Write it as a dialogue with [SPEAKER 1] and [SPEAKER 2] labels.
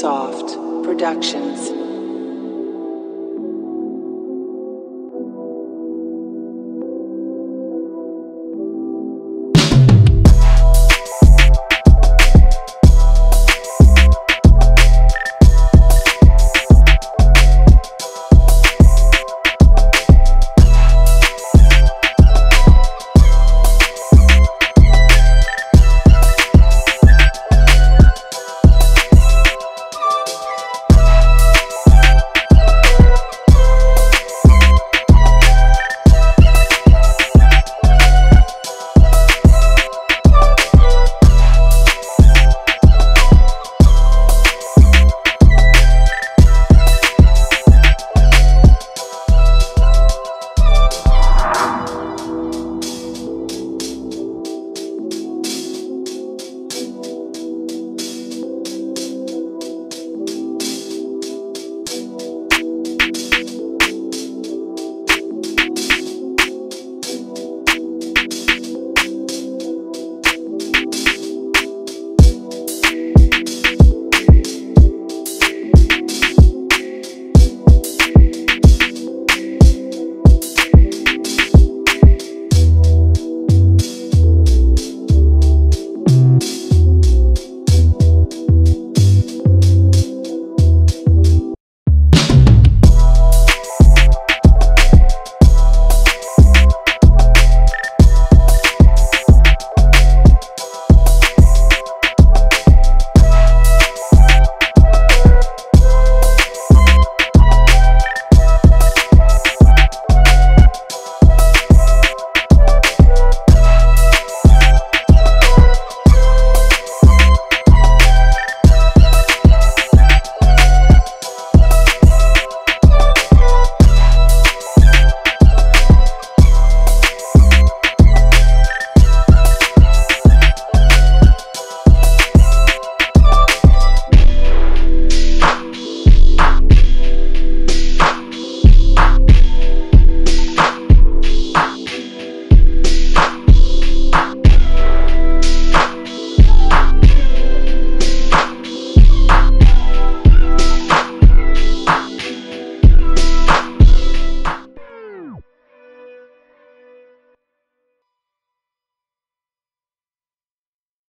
[SPEAKER 1] Soft Productions.